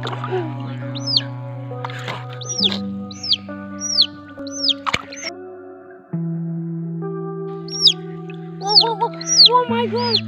Oh, oh, oh, oh my god!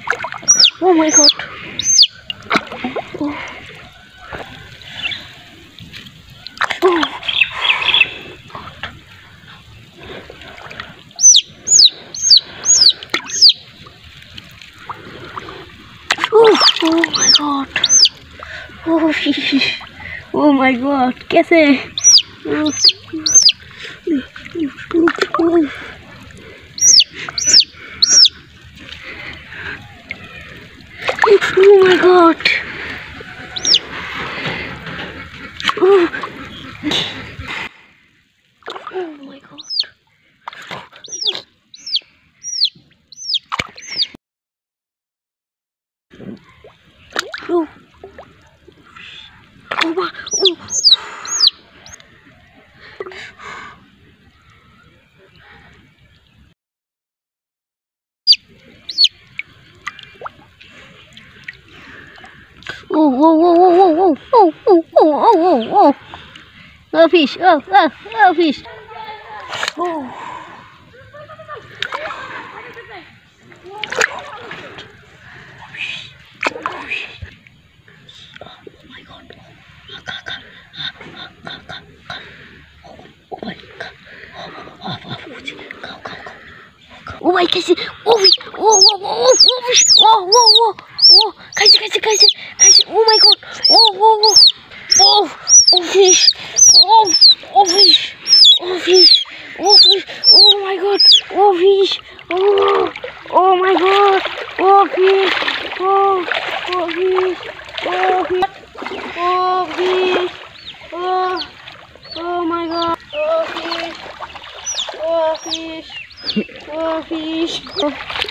Oh my god. Oh. Oh. Oh, oh my god. Oh, oh my god. कैसे? Oh. Oh. Oh my god. Oh. Oh my god. Oh. Oh. Oh. Oh, whoa, whoa, whoa, whoa, whoa, whoa, whoa, whoa, whoa, whoa. Oh, fish. Oh, oh, oh, fish. Oh. Oh my gosh! Oh, fish! Oh, oh, oh, oh, fish! Oh, whoa, whoa, whoa! Guys, guys, guys, guys! Oh my god! Oh, whoa, whoa! Oh, oh, fish! Oh, oh, fish! Oh, fish! Oh, fish! Oh my god! Oh, fish! Oh, oh my god! Oh, fish! Oh, oh, fish! Oh, fish! Oh, fish! Oh, oh my god! Oh, fish! Oh, fish! Oh, fish! Oh,